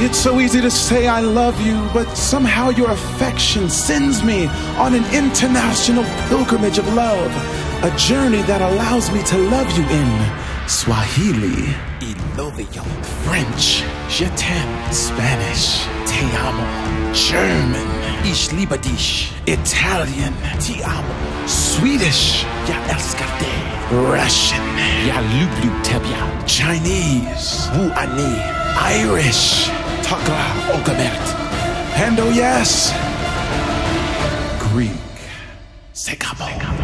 It's so easy to say I love you, but somehow your affection sends me on an international pilgrimage of love. A journey that allows me to love you in Swahili, Ilovio. French, Je t'aime, Spanish, Te amo, German, Ich liebe dich. Italian, Ti amo. Swedish, Jag älskar dig. Russian, Jag lublю тебя. Chinese, Wu ani. Irish, Takla ogamert. and oh yes, Greek. S'agapo.